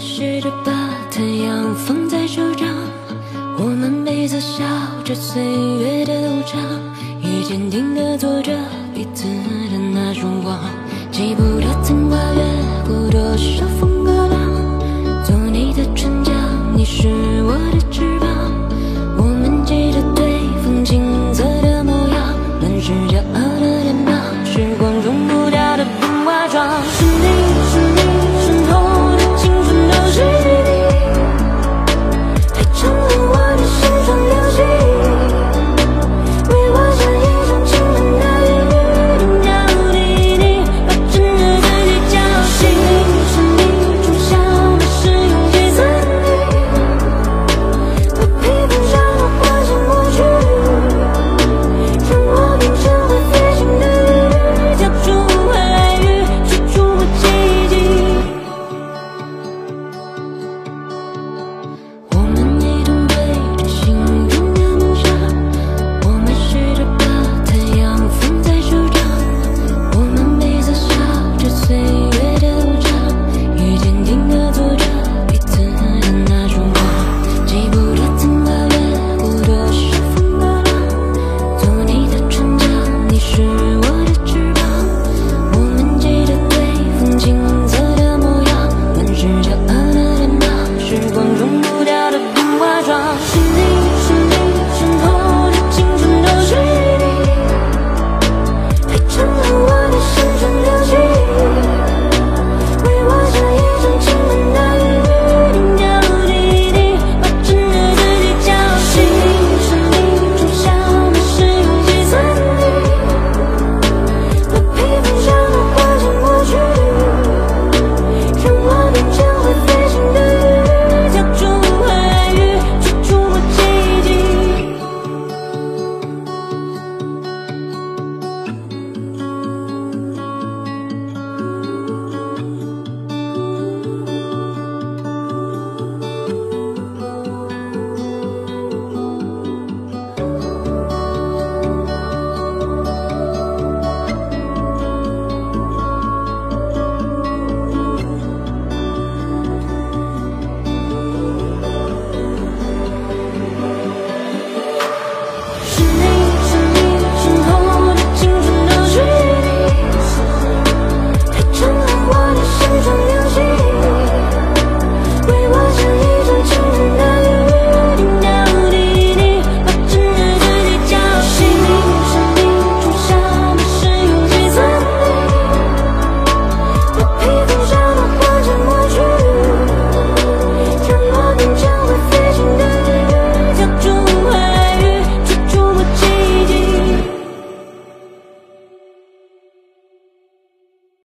试着把太阳放在手掌，我们彼此笑着岁月的无常，也坚定地做着彼此的那束光，记不得曾忘。